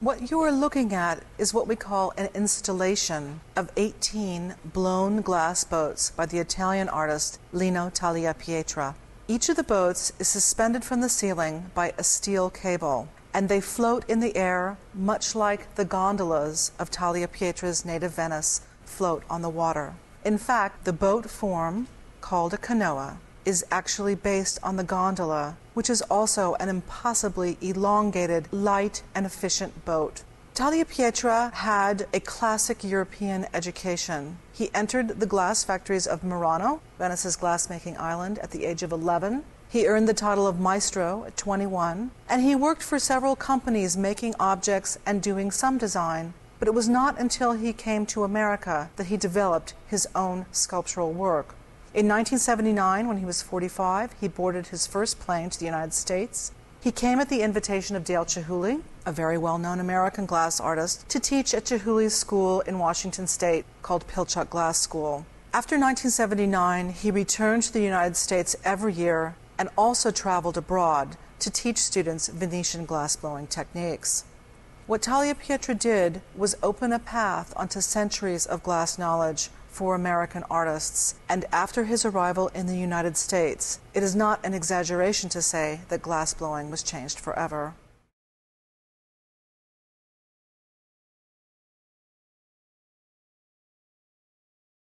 What you are looking at is what we call an installation of 18 blown glass boats by the Italian artist Lino Tagliapietra. Each of the boats is suspended from the ceiling by a steel cable, and they float in the air much like the gondolas of Tagliapietra's native Venice float on the water. In fact, the boat form, called a canoa, is actually based on the gondola, which is also an impossibly elongated, light, and efficient boat. Tagliapietra had a classic European education. He entered the glass factories of Murano, Venice's glassmaking island, at the age of 11. He earned the title of maestro at 21, and he worked for several companies making objects and doing some design. But it was not until he came to America that he developed his own sculptural work. In 1979, when he was 45, he boarded his first plane to the United States. He came at the invitation of Dale Chihuly, a very well known American glass artist, to teach at Chihuly's school in Washington State called Pilchuck Glass School. After 1979, he returned to the United States every year and also traveled abroad to teach students Venetian glassblowing techniques. What Tagliapietra did was open a path onto centuries of glass knowledge for American artists. And after his arrival in the United States, it is not an exaggeration to say that glassblowing was changed forever.